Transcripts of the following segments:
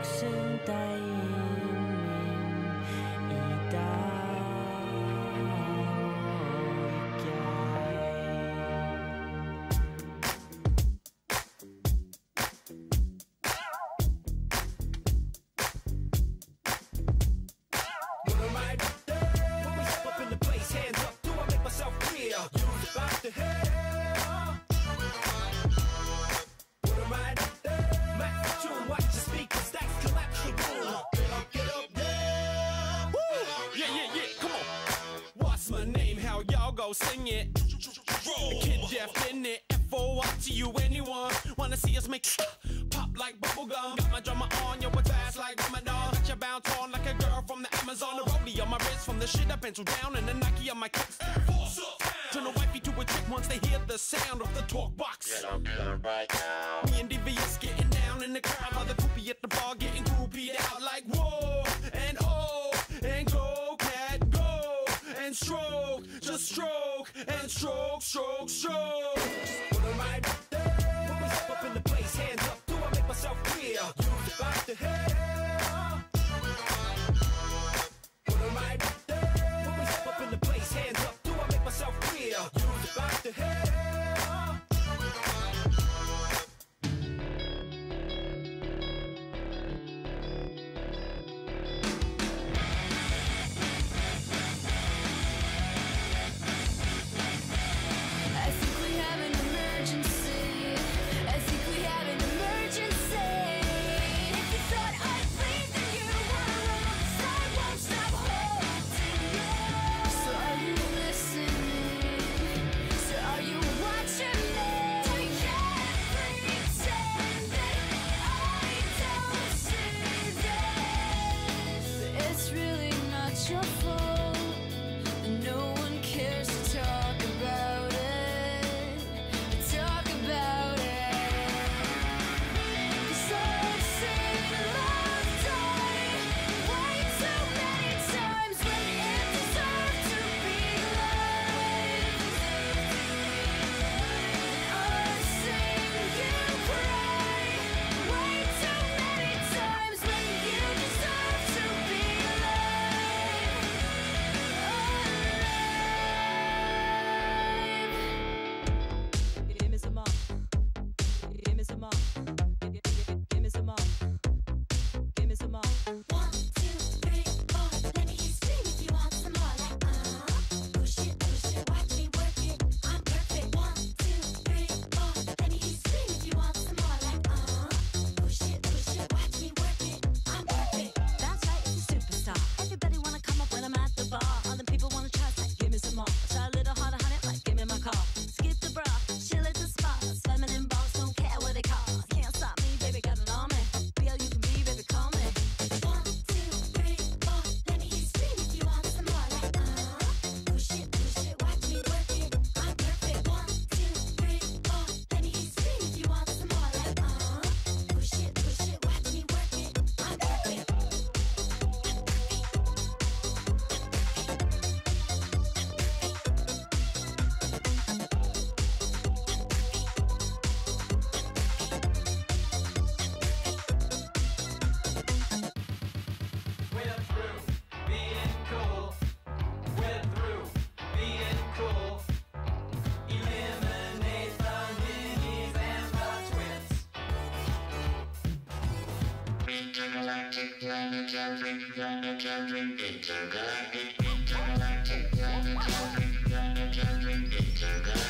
Jackson dying in bubblegum. Got my drummer on, yo, it's fast like Ramadan. Got your bounce on like a girl from the Amazon. The on my wrist from the shit I pencil down, and the Nike on my kicks. Turn wifey to a chick once they hear the sound of the talk box. Yeah, right now. Me and DVS getting down in the crowd while the at the bar getting groupied out like whoa and oh and go cat go and stroke, just stroke and stroke, stroke, stroke. Put right up up in the place, hands up real. Intergalactic, planetary, intergalactic, intergalactic, planetary, planetary, intergalactic.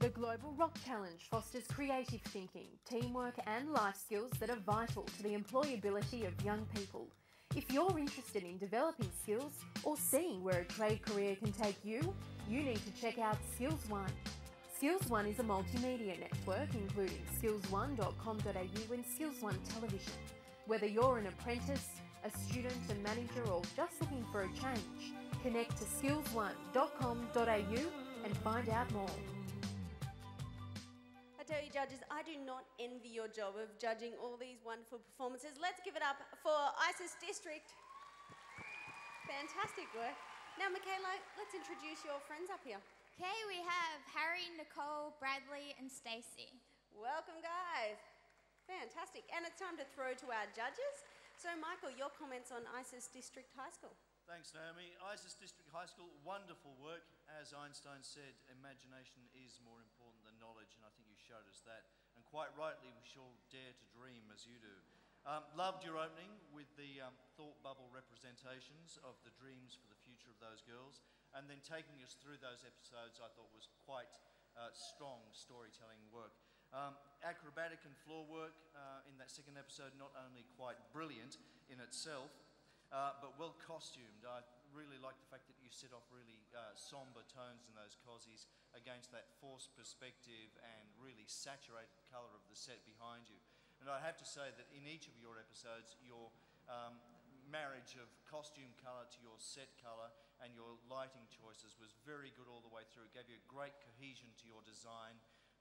The Global Rock Challenge fosters creative thinking, teamwork, and life skills that are vital to the employability of young people. If you're interested in developing skills or seeing where a trade career can take you, you need to check out Skills One. Skills One is a multimedia network including skillsone.com.au and Skills One Television. Whether you're an apprentice, a student, a manager, or just looking for a change, connect to skillsone.com.au and find out more. I tell you, judges, I do not envy your job of judging all these wonderful performances. Let's give it up for ISIS District. Fantastic work. Now, Michaela, let's introduce your friends up here. Okay, we have Harry, Nicole, Bradley, and Stacey. Welcome, guys. Fantastic. And it's time to throw to our judges. So, Michael, your comments on ISIS District High School. Thanks, Naomi. Isis District High School, wonderful work. As Einstein said, imagination is more important than knowledge, and I think you showed us that. And quite rightly, we shall dare to dream as you do. Um, loved your opening with the um, thought bubble representations of the dreams for the future of those girls, and then taking us through those episodes, I thought was quite uh, strong storytelling work. Um, acrobatic and floor work uh, in that second episode, not only quite brilliant in itself, uh, but well costumed. I really like the fact that you set off really uh, somber tones in those cozies against that forced perspective and really saturated colour of the set behind you. And I have to say that in each of your episodes, your um, marriage of costume colour to your set colour and your lighting choices was very good all the way through. It gave you a great cohesion to your design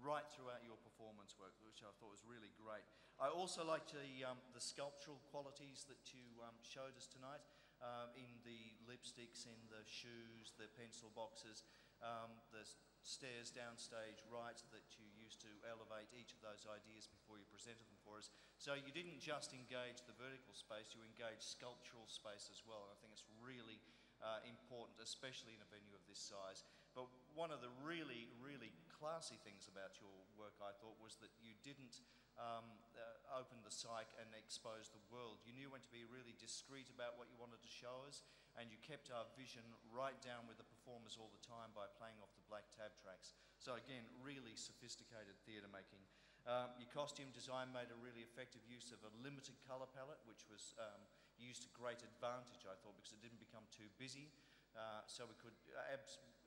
right throughout your performance work, which I thought was really great. I also liked the, um, the sculptural qualities that you um, showed us tonight um, in the lipsticks, in the shoes, the pencil boxes, um, the stairs downstage right that you used to elevate each of those ideas before you presented them for us. So you didn't just engage the vertical space, you engaged sculptural space as well. And I think it's really uh, important, especially in a venue of this size. But one of the really, really classy things about your work, I thought, was that you didn't um, uh, open the cyc and exposed the world. You knew when to be really discreet about what you wanted to show us, and you kept our vision right down with the performers all the time by playing off the black tab tracks. So again, really sophisticated theatre making. Um, your costume design made a really effective use of a limited colour palette, which was um, used to great advantage, I thought, because it didn't become too busy. Uh, so we could uh,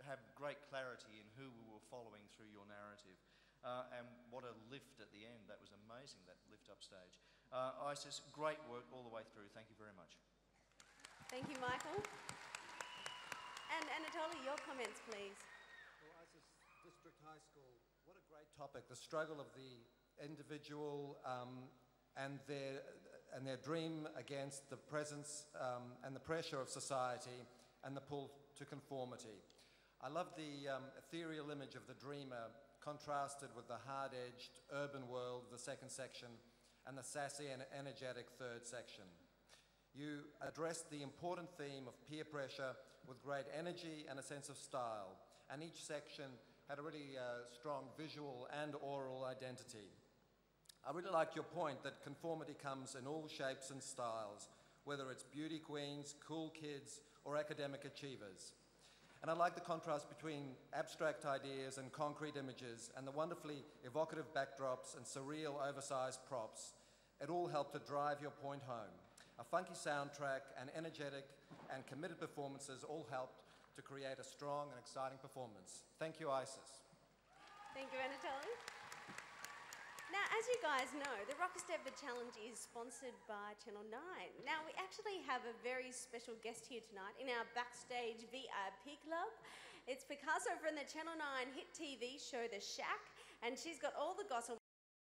have great clarity in who we were following through your narrative. Uh, and what a lift at the end. That was amazing, that lift up stage. Uh, Isis, great work all the way through. Thank you very much. Thank you, Michael. And Anatoly, your comments, please. Well, ISIS District High School, what a great topic. The struggle of the individual um, and, their, and their dream against the presence um, and the pressure of society and the pull to conformity. I love the um, ethereal image of the dreamer contrasted with the hard edged urban world of the second section and the sassy and energetic third section. You addressed the important theme of peer pressure with great energy and a sense of style, and each section had a really uh, strong visual and oral identity. I really like your point that conformity comes in all shapes and styles, whether it's beauty queens, cool kids, or academic achievers. And I like the contrast between abstract ideas and concrete images and the wonderfully evocative backdrops and surreal oversized props. It all helped to drive your point home. A funky soundtrack and energetic and committed performances all helped to create a strong and exciting performance. Thank you, ISIS. Thank you, Anatoly. Now, as you guys know, the Rock Eisteddfod Challenge is sponsored by Channel 9. Now, we actually have a very special guest here tonight in our backstage VIP club. It's Picasso from the Channel 9 hit TV show The Shak, and she's got all the gossip